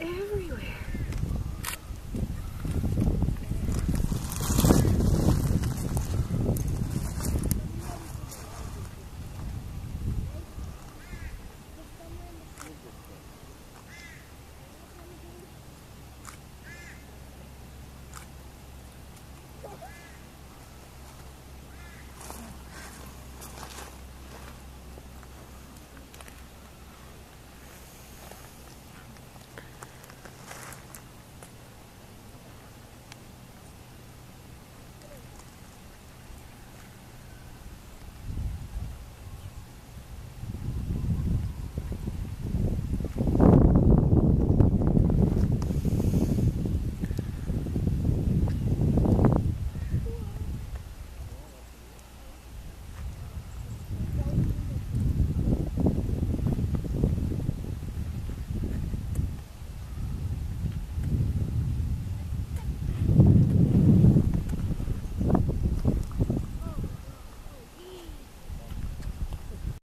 Everywhere.